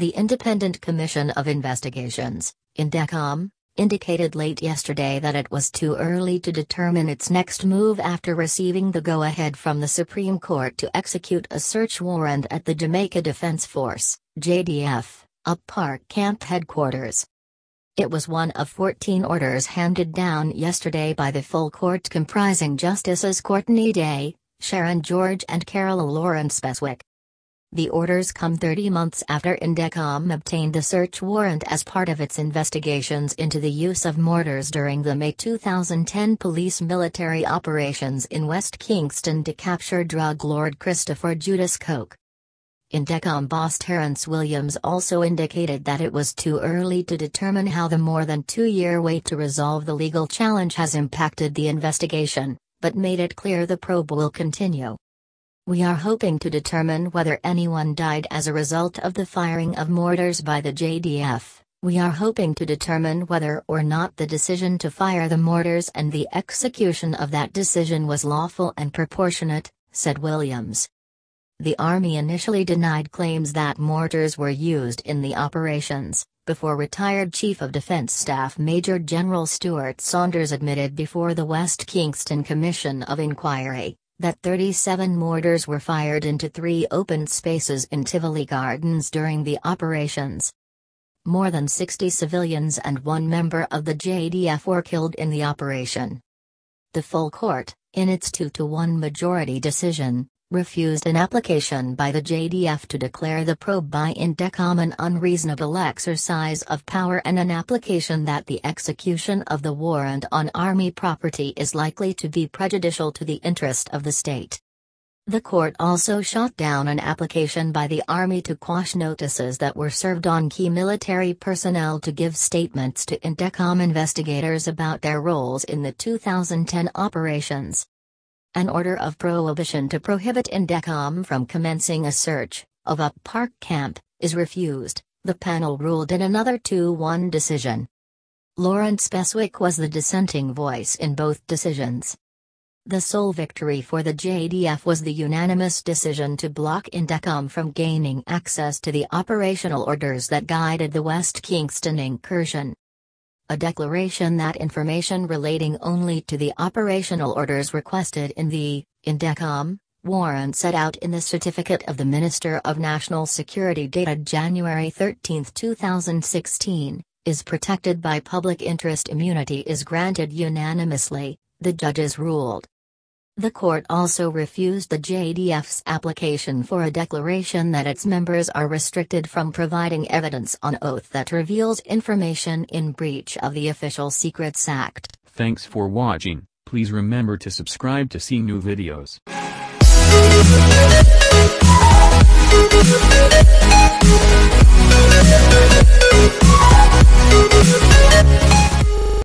The Independent Commission of Investigations, INDECOM, indicated late yesterday that it was too early to determine its next move after receiving the go ahead from the Supreme Court to execute a search warrant at the Jamaica Defense Force, JDF, Up Park Camp headquarters. It was one of 14 orders handed down yesterday by the full court comprising Justices Courtney Daye, Sharon George, and Carol Lawrence Beswick. The orders come 30 months after Indecom obtained a search warrant as part of its investigations into the use of mortars during the May 2010 police military operations in West Kingston to capture drug lord Christopher Dudus Coke. Indecom boss Terrence Williams also indicated that it was too early to determine how the more than two year wait to resolve the legal challenge has impacted the investigation, but made it clear the probe will continue. We are hoping to determine whether anyone died as a result of the firing of mortars by the JDF. We are hoping to determine whether or not the decision to fire the mortars and the execution of that decision was lawful and proportionate, said Williams. The Army initially denied claims that mortars were used in the operations, before retired Chief of Defense Staff Major General Stuart Saunders admitted before the West Kingston Commission of Inquiry that 37 mortars were fired into three open spaces in Tivoli Gardens during the operations. More than 60 civilians and one member of the JDF were killed in the operation. The full court, in its 2 to 1 majority decision, refused an application by the JDF to declare the probe by Indecom an unreasonable exercise of power and an application that the execution of the warrant on Army property is likely to be prejudicial to the interest of the state. The court also shot down an application by the Army to quash notices that were served on key military personnel to give statements to Indecom investigators about their roles in the 2010 operations. An order of prohibition to prohibit Indecom from commencing a search of Up Park Camp is refused, the panel ruled in another 2 1 decision. Lawrence Beswick was the dissenting voice in both decisions. The sole victory for the JDF was the unanimous decision to block Indecom from gaining access to the operational orders that guided the West Kingston incursion. A declaration that information relating only to the operational orders requested in the Indecom warrant set out in the Certificate of the Minister of National Security dated January 13, 2016, is protected by public interest immunity is granted unanimously, the judges ruled. The court also refused the JDF's application for a declaration that its members are restricted from providing evidence on oath that reveals information in breach of the Official Secrets Act. Thanks for watching, please remember to subscribe to see new videos.